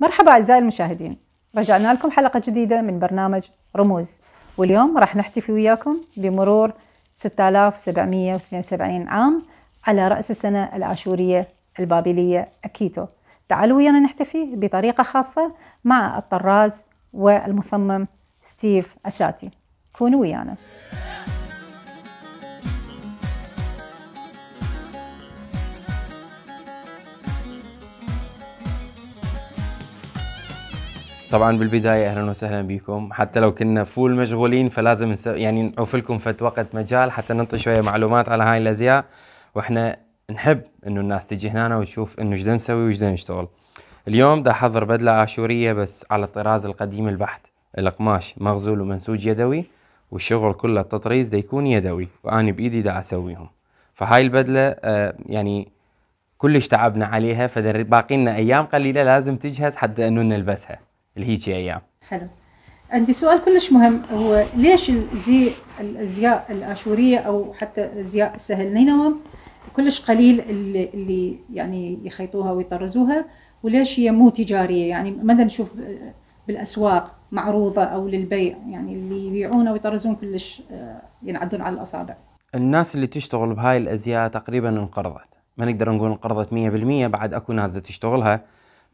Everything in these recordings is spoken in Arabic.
مرحبا أعزائي المشاهدين. رجعنا لكم حلقة جديدة من برنامج رموز. واليوم راح نحتفي وياكم بمرور 6772 عام على رأس السنة الآشورية البابلية أكيتو. تعالوا ويانا نحتفي بطريقة خاصة مع الطراز والمصمم ستيف أساتي. كونوا ويانا. طبعا بالبداية أهلا وسهلا بكم. حتى لو كنا فول مشغولين فلازم. يعني نعوف لكم فت وقت مجال حتى نعطي شوية معلومات على هاي الأزياء. وإحنا نحب إنه الناس تجي هنا وتشوف إنه إيش نسوي وإيش نشتغل. اليوم دا أحضر بدلة اشوريه بس على الطراز القديم البحت القماش مغزول ومنسوج يدوي والشغل كله التطريز دا يكون يدوي واني بإيدي دا أسويهم. فهاي البدلة آه يعني كلش تعبنا عليها فباقي لنا أيام قليلة لازم تجهز حتى إنه نلبسها. الهيجي أيام حلو. عندي سؤال كلش مهم هو ليش الزي الأزياء الأشورية أو حتى أزياء سهل نينوى كلش قليل اللي, اللي يعني يخيطوها ويطرزوها وليش هي مو تجارية؟ يعني ما نشوف بالأسواق معروضة أو للبيع؟ يعني اللي يبيعونها ويطرزون كلش ينعدون على الأصابع. الناس اللي تشتغل بهاي الأزياء تقريبا انقرضت. ما نقدر نقول انقرضت 100% بعد أكو ناس تشتغلها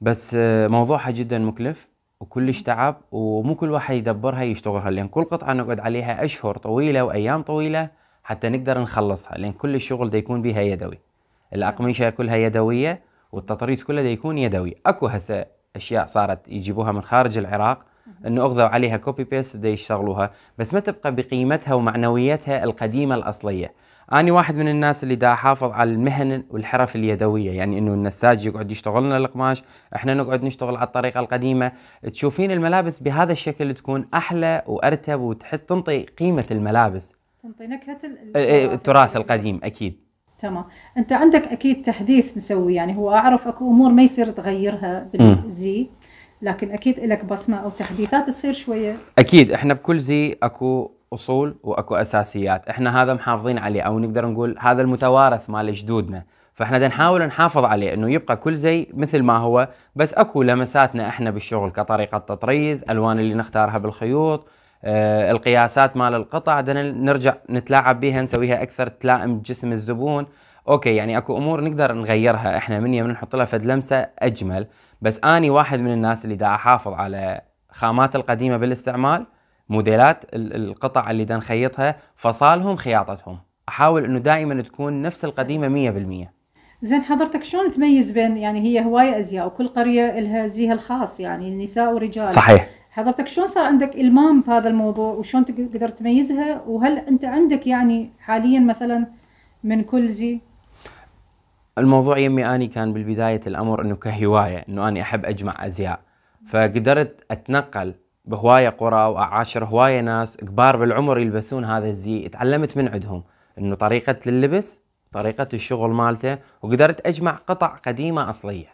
بس موضوعها جدا مكلف. وكلش تعب ومو كل واحد يدبرها يشتغلها. لأن كل قطعة نقعد عليها أشهر طويلة وأيام طويلة حتى نقدر نخلصها لأن كل الشغل دا يكون بها يدوي. الأقمشة كلها يدوية والتطريز كله دا يكون يدوي. أكو هسه أشياء صارت يجيبوها من خارج العراق إنه أخذوا عليها copy paste دا يشتغلوها. بس ما تبقى بقيمتها ومعنويتها القديمة الأصلية. أنا واحد من الناس اللي دا أحافظ على المهن والحرف اليدوية يعني إنه النساج يقعد يشتغل لنا القماش إحنا نقعد نشتغل على الطريقة القديمة. تشوفين الملابس بهذا الشكل تكون أحلى وأرتب وتحط تنطي قيمة الملابس. تنطي نكهة التراث. القديم أكيد. تمام. أنت عندك أكيد تحديث مسوي يعني هو أعرف أكو أمور ما يصير تغيرها بالزي لكن أكيد لك بصمة أو تحديثات تصير شوية. أكيد إحنا بكل زي أكو أصول وأكو أساسيات. إحنا هذا محافظين عليه أو نقدر نقول هذا المتوارث مال جدودنا. فإحنا نحاول نحافظ عليه إنه يبقى كل زي مثل ما هو بس أكو لمساتنا إحنا بالشغل كطريقة تطريز ألوان اللي نختارها بالخيوط آه القياسات مال القطع نرجع نتلاعب بها نسويها أكثر تلائم جسم الزبون. أوكي يعني أكو أمور نقدر نغيرها إحنا من يوم نحط لها فد لمسة أجمل. بس أني واحد من الناس اللي دا أحافظ على خامات القديمة بالاستعمال موديلات القطع اللي دا نخيطها فصالهم خياطتهم. أحاول إنه دائما تكون نفس القديمة 100% زين حضرتك شلون تميز بين يعني هي هواية أزياء وكل قرية لها زيها الخاص يعني نساء ورجال. صحيح. حضرتك شلون صار عندك إلمام بهذا الموضوع وشلون تقدر تميزها؟ وهل أنت عندك يعني حاليا مثلا من كل زي؟ الموضوع يمي أني كان بالبداية الأمر إنه كهواية إنه أني أحب أجمع أزياء. فقدرت أتنقل بهواية قرى واعاشر هواية ناس كبار بالعمر يلبسون هذا الزي. تعلمت من عندهم إنه طريقة اللبس طريقة الشغل مالته وقدرت أجمع قطع قديمة أصلية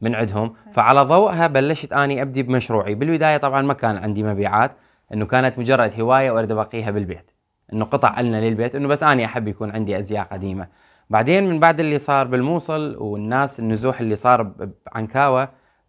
من عندهم. فعلى ضوءها بلشت أني أبدي بمشروعي. بالبداية طبعا ما كان عندي مبيعات إنه كانت مجرد هواية وأريد أبقيها بالبيت. إنه قطع لنا للبيت إنه بس أني أحب يكون عندي أزياء قديمة. بعدين من بعد اللي صار بالموصل والناس النزوح اللي صار بعنكاوة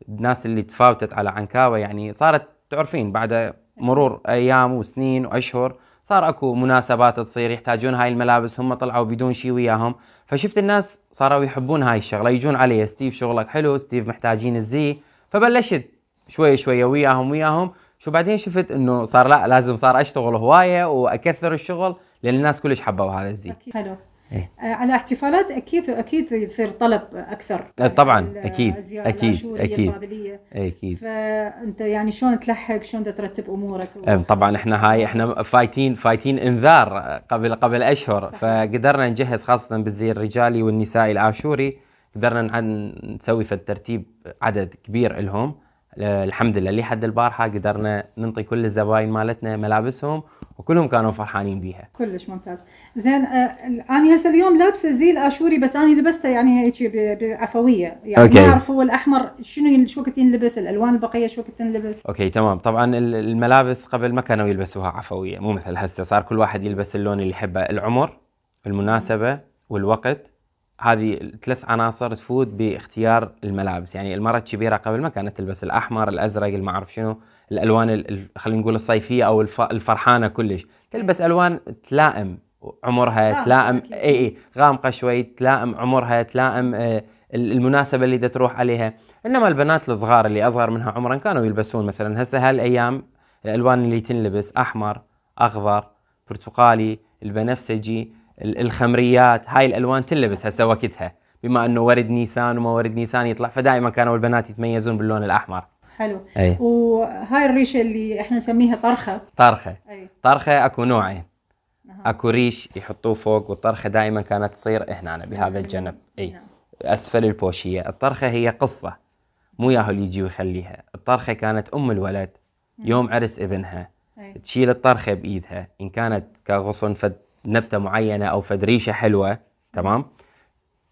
الناس اللي تفاوتت على عنكاوة يعني صارت تعرفين بعد مرور أيام وسنين وأشهر صار أكو مناسبات تصير يحتاجون هاي الملابس هم طلعوا بدون شيء وياهم. فشفت الناس صاروا يحبون هاي الشغلة يجون علي ستيف شغلك حلو ستيف محتاجين الزي. فبلشت شوي شوي وياهم وياهم. شو بعدين شفت إنه صار لا لازم صار أشتغل هواية وأكثر الشغل لأن الناس كلش حبوا هذا الزي. حلو. إيه؟ على احتفالات أكيد أكيد يصير طلب أكثر. طبعا أكيد أكيد أكيد أكيد. فأنت يعني شلون تلحق؟ شلون ترتب أمورك؟ طبعا إحنا هاي إحنا فايتين فايتين انذار قبل قبل أشهر. صحيح. فقدرنا نجهز خاصة بالزي الرجالي والنسائي الاشوري قدرنا نسوي في الترتيب عدد كبير لهم. الحمد لله لحد البارحة قدرنا ننطي كل الزباين مالتنا ملابسهم وكلهم كانوا فرحانين بيها. كلش ممتاز. زين آه أنا هسه اليوم لابسة زي الاشوري بس أنا لبسته يعني هيك بعفوية. يعني okay. ما أعرف هو الأحمر شنو شو وقت ينلبس الألوان البقية شو وقت تنلبس؟ okay تمام. طبعا الملابس قبل ما كانوا يلبسوها عفوية مو مثل هسه صار كل واحد يلبس اللون اللي يحبه. العمر المناسبة والوقت. هذه الثلاث عناصر تفوت باختيار الملابس. يعني المرأة الكبيرة قبل ما كانت تلبس الأحمر الأزرق ما أعرف شنو الألوان ال- ال- خلينا نقول الصيفية أو الف- الفرحانة كلش. تلبس ألوان تلائم عمرها غامقة تلائم. إي إي غامقة شوي تلائم عمرها تلائم آه، ال- المناسبة اللي دا تروح عليها. إنما البنات الصغار اللي أصغر منها عمرا كانوا يلبسون مثلا هسه هالأيام الألوان اللي تنلبس أحمر أخضر برتقالي البنفسجي ال- الخمريات هاي الألوان تنلبس هسه وقتها. بما إنه ورد نيسان وما ورد نيسان يطلع فدائما كانوا البنات يتميزون باللون الأحمر. حلو. أي. وهاي الريشه اللي إحنا نسميها طرخة. طرخة. أي. طرخة أكو نوعين. أها. أكو ريش يحطوه فوق والطرخة دائما كانت تصير هنا بهذا الجنب. أي. نعم. أسفل البوشية. الطرخة هي قصة. مو ياهو اللي يجي ويخليها. الطرخة كانت أم الولد. يوم عرس ابنها. أي. تشيل الطرخة بإيدها. إن كانت كغصن فد نبتة معينة أو فد ريشه حلوة تمام؟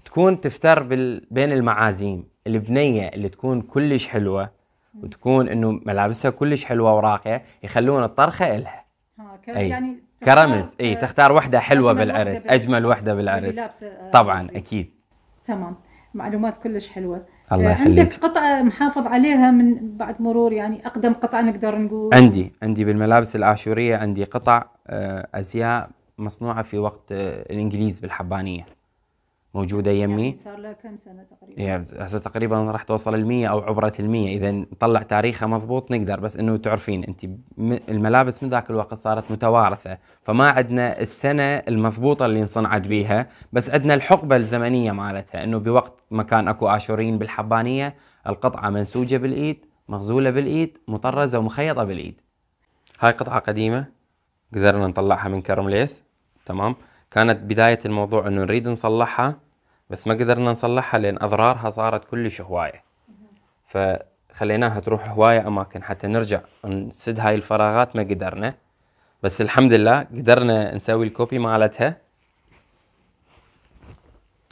تكون تفتر بال... بين المعازيم. البنية اللي تكون كلش حلوة وتكون إنه ملابسها كلش حلوة وراقية يخلون الطرخة إلها. أي. يعني كرمز أي آه، تختار وحدة حلوة أجمل وحدة بالعرس بال- أجمل وحدة بالعرس. آه، طبعا. أكيد. تمام. معلومات كلش حلوة. الله آه، يخليك. عندك قطعة محافظ عليها من بعد مرور يعني أقدم قطعة نقدر نقول؟ عندي. عندي بالملابس الآشورية عندي قطع آه، مصنوعة في وقت الإنجليز بالحبانية. موجودة يمي. يعني صار لها كم سنة تقريبا؟ يعني هسه تقريبا راح توصل المية أو عبرة المية. إذا نطلع تاريخها مضبوط نقدر بس إنه تعرفين أنت م- الملابس من ذاك الوقت صارت متوارثة. فما عندنا السنة المضبوطة اللي انصنعت بيها بس عندنا الحقبة الزمنية مالتها إنه بوقت ما كان أكو آشوريين بالحبانية القطعة منسوجة بالإيد مغزولة بالإيد مطرزة ومخيطة بالإيد. هاي قطعة قديمة قدرنا نطلعها من كرمليس تمام؟ كانت بداية الموضوع إنه نريد نصلحها بس ما قدرنا نصلحها لأن أضرارها صارت كلش هواية. فخليناها تروح هواية أماكن حتى نرجع نسد هاي الفراغات ما قدرنا. بس الحمد لله قدرنا نسوي الكوبي مالتها.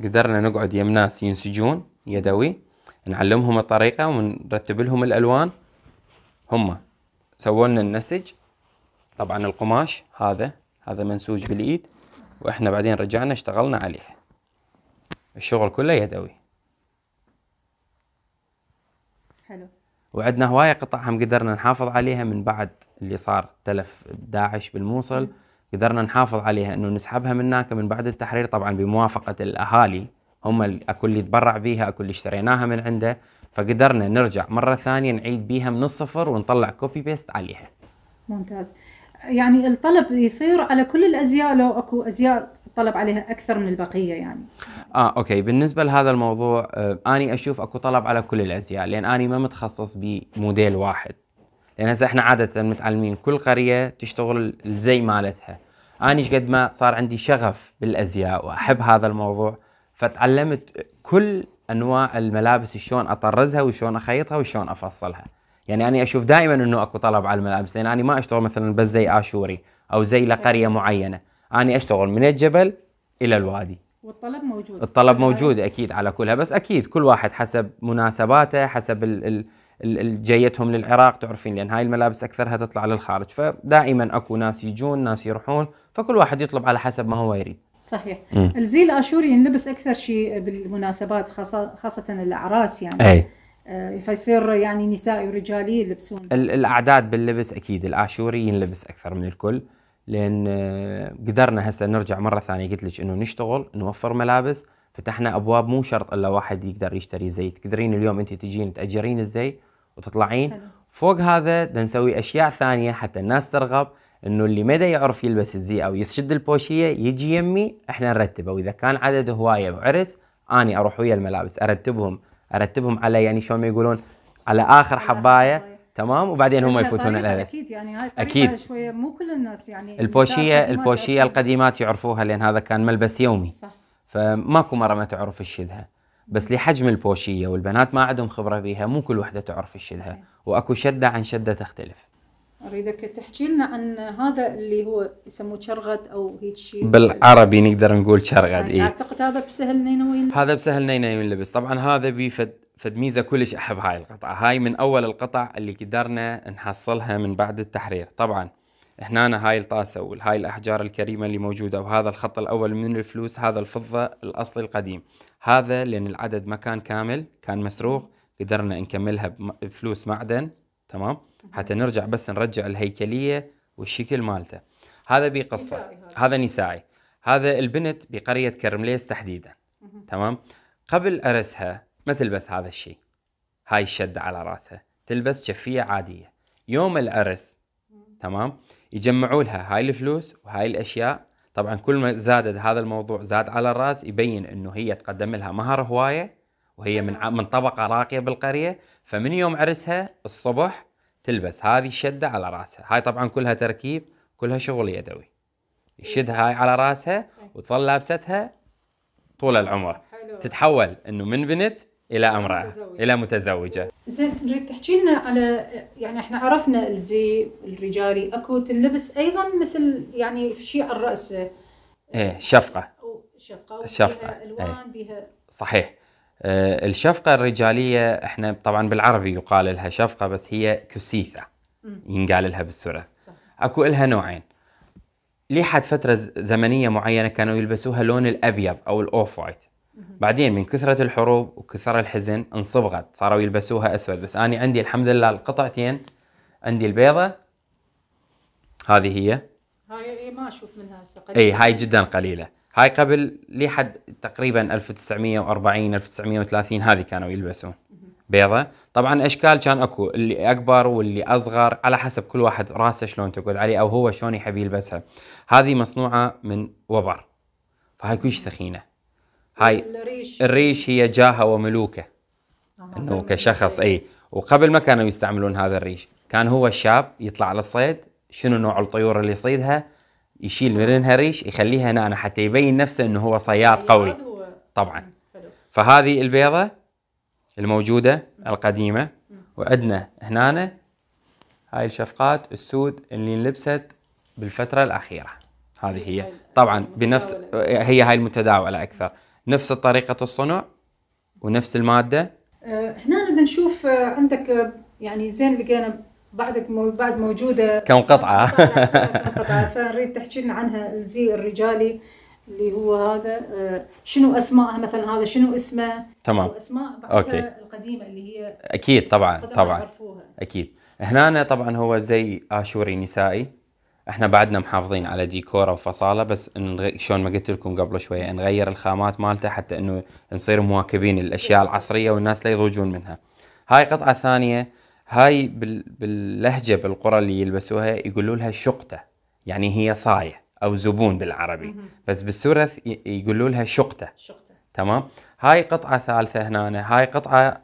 قدرنا نقعد يم ناس ينسجون يدوي نعلمهم الطريقة ونرتب لهم الألوان. هم سووا لنا النسج. طبعا القماش هذا هذا منسوج بالإيد وإحنا بعدين رجعنا اشتغلنا عليه. الشغل كله يدوي. حلو. وعندنا هواية قطع هم قدرنا نحافظ عليها من بعد اللي صار تلف داعش بالموصل قدرنا نحافظ عليها إنه نسحبها من هناك من بعد التحرير. طبعا بموافقة الأهالي هم اكو اللي تبرع بيها اكو اللي اشتريناها من عنده. فقدرنا نرجع مرة ثانية نعيد بيها من الصفر ونطلع copy paste عليها. ممتاز. يعني الطلب يصير على كل الأزياء لو أكو أزياء الطلب عليها أكثر من البقية يعني. آه okay. بالنسبة لهذا الموضوع آه أني أشوف أكو طلب على كل الأزياء لأن أني ما متخصص بموديل واحد. لأن هسه إحنا عادة متعلمين كل قرية تشتغل الزي مالتها. أني قد ما صار عندي شغف بالأزياء وأحب هذا الموضوع فتعلمت كل أنواع الملابس شلون أطرزها وشلون أخيطها وشلون أفصلها. يعني اني أشوف دائما إنه أكو طلب على الملابس لأن اني ما أشتغل مثلا بس زي آشوري أو زي لقريه معينة. اني أشتغل من الجبل إلى الوادي. والطلب موجود. الطلب موجود أكيد على كلها بس أكيد كل واحد حسب مناسباته حسب ال ال جيتهم للعراق تعرفين لأن هاي الملابس أكثرها تطلع للخارج. فدائما أكو ناس يجون ناس يروحون فكل واحد يطلب على حسب ما هو يريد. صحيح. الزي الاشوري ينلبس أكثر شيء بالمناسبات خاصه خاصة الأعراس يعني. آه، فيصير يعني نسائي ورجالي يلبسون. ال- الأعداد باللبس أكيد الاشوري ينلبس أكثر من الكل لأن آه، قدرنا هسه نرجع مرة ثانية قلت لك إنه نشتغل نوفر ملابس فتحنا أبواب مو شرط إلا واحد يقدر يشتري زي تقدرين اليوم أنت تجين تأجرين الزي وتطلعين. حلو. فوق هذا نسوي أشياء ثانية حتى الناس ترغب إنه اللي ما يعرف يلبس الزي أو يشد البوشية يجي يمي إحنا نرتبه. وإذا كان عدد هواية وعرس أني أروح ويا الملابس أرتبهم. أرتبهم على يعني شلون ما يقولون على آخر حباية. تمام وبعدين هم يفوتون الالبس أكيد يعني هاي. أكيد. شوية مو كل الناس يعني البوشيه البوشية. القديمات يعرفوها لأن هذا كان ملبس يومي صح فماكو مرة ما تعرف تشدها بس لحجم البوشية والبنات ما عندهم خبرة بيها مو كل وحدة تعرف تشدها صحيح. وأكو شدة عن شدة تختلف أريدك تحكي لنا عن هذا اللي هو يسموه شرغد أو هيك شيء بالعربي نقدر نقول شرغد يعني اي أعتقد هذا بسهل نينوي هذا بسهل نينا ينلبس طبعا هذا بفد فد ميزه كلش أحب هاي القطعه هاي من أول القطع اللي قدرنا نحصلها من بعد التحرير. طبعا هنا هاي الطاسة وهاي الأحجار الكريمة اللي موجودة وهذا الخط الأول من الفلوس هذا الفضة الأصلي القديم. هذا لأن العدد ما كان كامل كان مسروق قدرنا نكملها بفلوس معدن تمام؟ حتى نرجع بس نرجع الهيكلية والشكل مالته. هذا بقصة نسائي هذا. هذا نسائي. هذا البنت بقرية كرمليس تحديدا. تمام؟ قبل عرسها ما تلبس هذا الشيء. هاي الشدة على راسها. تلبس شفية عادية. يوم العرس تمام؟ يجمعوا لها هاي الفلوس وهاي الأشياء. طبعا كل ما زادت هذا الموضوع زاد على الراس يبين إنه هي تقدم لها مهر هواية وهي من من طبقة راقية بالقرية. فمن يوم عرسها الصبح تلبس هذه الشدة على رأسها. هاي طبعا كلها تركيب كلها شغل يدوي. يشد هاي على رأسها وتظل لابستها طول العمر. حلو. تتحول إنه من بنت إلى امرأة متزوجة. إلى متزوجة. زين نريد تحكي لنا على يعني إحنا عرفنا الزي الرجالي أكو تلبس أيضا مثل يعني في شيء على الراس إيه شفقة. شفقة الشفقة، بيها ألوان بيها صحيح. آه، الشفقة الرجالية إحنا طبعا بالعربي يقال لها شفقة بس هي كسيثة. ينقال لها بالسورة صح. أكو لها نوعين. لحد فترة زمنية معينة كانوا يلبسوها لون الأبيض أو الأوف وايت. بعدين من كثرة الحروب وكثر الحزن انصبغت. صاروا يلبسوها أسود. بس أنا عندي الحمد لله القطعتين. عندي البيضة. هذه هي. هاي ما أشوف منها هسه اي. هاي جدا قليلة. هاي قبل لحد تقريبا 1940 1930 هذه كانوا يلبسون. بيضة. طبعا إشكال كان أكو اللي أكبر واللي أصغر على حسب كل واحد راسه شلون تقعد عليه أو هو شلون يحب يلبسها. هذه مصنوعة من وبر. فهاي كلش ثخينة. هاي الريش. الريش هي جاهة وملوكة. آه، إنه كشخص اي وقبل ما كانوا يستعملون هذا الريش كان هو الشاب يطلع للصيد شنو نوع الطيور اللي يصيدها؟ يشيل منها ريش يخليها هنا. حتى يبين نفسه إنه هو صياد قوي. طبعا. فهذه البيضة الموجودة القديمة. وعندنا هنا هاي الشفقات السود اللي انلبست بالفترة الأخيرة. هذه هي. طبعا بنفس المتداولة. هي هاي المتداولة أكثر. نفس طريقة الصنع ونفس المادة. آه، هنا بدنا نشوف آه، عندك آه، يعني زين لقينا بعدك مو بعد موجودة. كم قطعة. فنريد تحكي لنا عنها الزي الرجالي اللي هو هذا. آه، شنو اسمائها مثلا؟ هذا شنو اسمه؟ تمام. واسماء okay. بعدها القديمة اللي هي أكيد طبعا طبعا. يعرفوها أكيد. هنا طبعا هو زي آشوري نسائي. إحنا بعدنا محافظين على ديكوره وفصاله بس نغ... شلون ما قلت لكم قبل شوية نغير الخامات مالته حتى إنه نصير مواكبين الأشياء العصرية والناس لا يضوجون منها. هاي قطعة ثانية. هاي بال... باللهجة بالقرى اللي يلبسوها يقولوا لها شقتة يعني هي صاية أو زبون بالعربي. بس بالسورث ي... يقولوا لها شقتة. شقتة. تمام؟ هاي قطعة ثالثة هنا هاي قطعة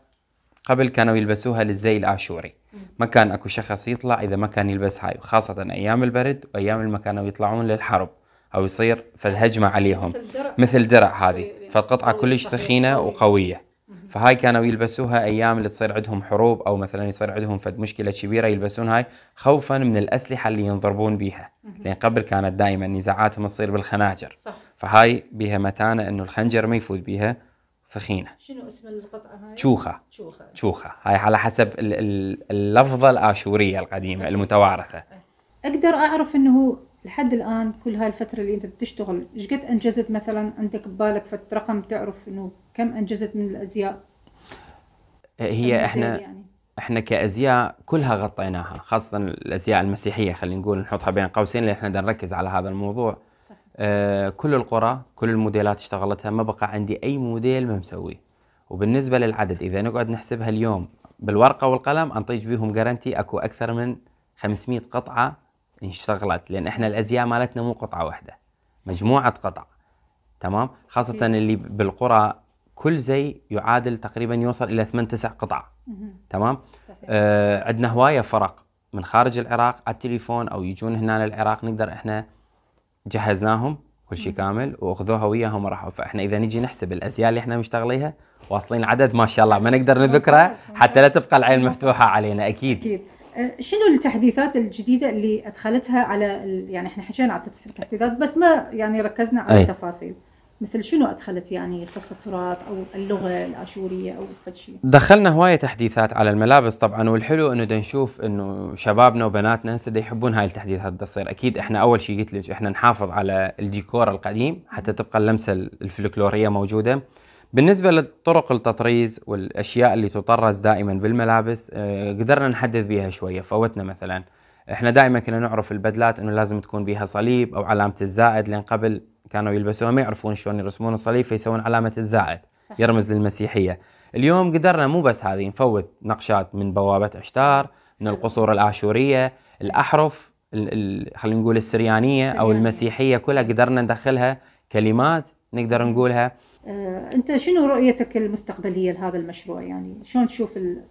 قبل كانوا يلبسوها للزي الآشوري. ما كان أكو شخص يطلع إذا ما كان يلبس هاي خاصة أيام البرد وأيام لما كانوا يطلعون للحرب أو يصير فد هجمة عليهم. مثل درع. مثل درع هذه. شوي- فالقطعة كلش ثخينة قوي. وقوية. فهاي كانوا يلبسوها أيام اللي تصير عندهم حروب أو مثلا يصير عندهم فد مشكلة كبيرة يلبسون هاي خوفا من الأسلحة اللي ينضربون بيها. لأن قبل كانت دائما نزاعاتهم تصير بالخناجر. صح. فهاي بيها متانة إنه الخنجر ما يفوت بيها ثخينة شنو اسم القطعة هاي؟ شوخة. شوخة. شوخة. هاي على حسب ال- ال- اللفظة الآشورية القديمة المتوارثة. أقدر أعرف إنه لحد الآن كل هاي الفترة اللي أنت بتشتغل إيش قد أنجزت مثلا عندك ببالك رقم تعرف إنه كم أنجزت من الأزياء؟ هي إحنا يعني. إحنا كأزياء كلها غطيناها خاصة الأزياء المسيحية خلينا نقول نحطها بين قوسين لأن إحنا بدنا نركز على هذا الموضوع. صح. آه كل القرى كل الموديلات اشتغلتها ما بقى عندي أي موديل ما مسويه. وبالنسبة للعدد إذا نقعد نحسبها اليوم بالورقة والقلم أنطيج بيهم جارنتي أكو أكثر من 500 قطعة اشتغلت لأن إحنا الأزياء مالتنا مو قطعة واحدة مجموعة قطع تمام؟ أكيد. اللي بالقرى كل زي يعادل تقريبا يوصل إلى 8 9 قطع. تمام صحيح آه عندنا هواية فرق من خارج العراق على التليفون أو يجون هنا للعراق نقدر إحنا جهزناهم كل شيء كامل وأخذوها وياهم راحوا فإحنا إذا نجي نحسب الازياء اللي إحنا مشتغليها واصلين عدد ما شاء الله ما نقدر نذكره حتى لا. تبقى العين مفتوحة علينا أكيد أكيد أه، شنو التحديثات الجديدة اللي أدخلتها على. يعني إحنا حكينا على التحديثات بس ما يعني ركزنا على أي. التفاصيل مثل شنو أدخلت يعني قصة التراث أو اللغة الاشوريه أو فد شيء دخلنا هواية تحديثات على الملابس. طبعا والحلو إنه دا نشوف إنه شبابنا وبناتنا هسه يحبون هاي التحديثات تصير أكيد إحنا أول شيء قلت لك إحنا نحافظ على الديكور القديم حتى تبقى اللمسة الفلكلورية موجودة. بالنسبة لطرق التطريز والأشياء اللي تطرز دائما بالملابس آه، قدرنا نحدث بيها شوية. فوتنا مثلا إحنا دائما كنا نعرف البدلات إنه لازم تكون بيها صليب أو علامة الزائد لأن قبل كانوا يلبسوها ما يعرفون شلون يرسمون الصليب فيسوون علامة الزائد صح. يرمز للمسيحية. اليوم قدرنا مو بس هذه نفوت نقشات من بوابة عشتار من القصور الآشورية الأحرف خلينا نقول السريانية أو المسيحية كلها قدرنا ندخلها كلمات نقدر نقولها. آه، أنت شنو رؤيتك المستقبلية لهذا المشروع؟ يعني شلون تشوف ال...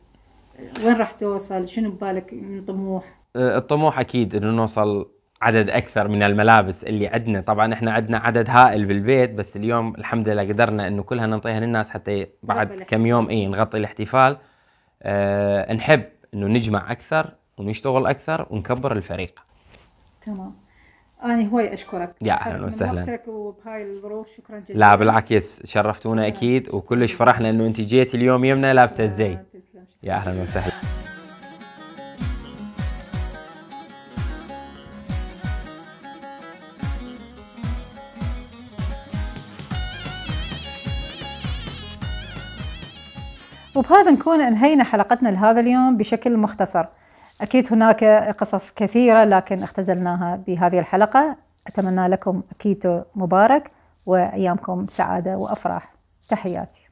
وين راح توصل؟ شنو ببالك من طموح؟ آه، الطموح أكيد إنه نوصل عدد أكثر من الملابس اللي عندنا طبعا إحنا عندنا عدد هائل بالبيت بس اليوم الحمد لله قدرنا إنه كلها نعطيها للناس حتى بعد كم يوم اي نغطي الاحتفال. أه نحب إنه نجمع أكثر ونشتغل أكثر ونكبر الفريق. تمام. أنا هواي أشكرك. يا أهلا وسهلا. وقتك وبهاي الظروف شكرا جزيلا. لا بالعكس شرفتونا أكيد وكلش فرحنا إنه أنت جيتي اليوم يمنا لابسة الزي. يا أهلا وسهلا. وبهذا نكون انهينا حلقتنا لهذا اليوم بشكل مختصر. أكيد هناك قصص كثيرة لكن اختزلناها بهذه الحلقة. أتمنى لكم أكيد مبارك وأيامكم سعادة وأفراح. تحياتي.